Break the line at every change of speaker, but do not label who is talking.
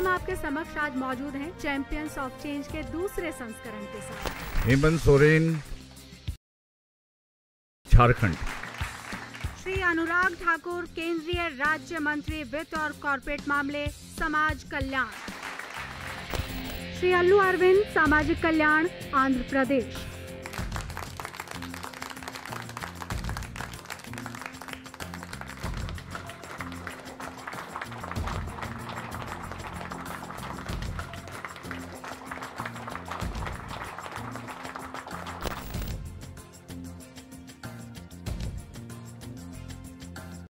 हम आपके समक्ष आज मौजूद हैं चैंपियंस ऑफ़ चेंज के दूसरे संस्करण के साथ।
हेमंत सोरेन झारखंड।
श्री अनुराग ठाकुर केंद्रीय राज्य मंत्री वित्त और कॉरपोरेट मामले समाज कल्याण। श्री अल्लू अरविंद सामाजिक कल्याण आंध्र प्रदेश।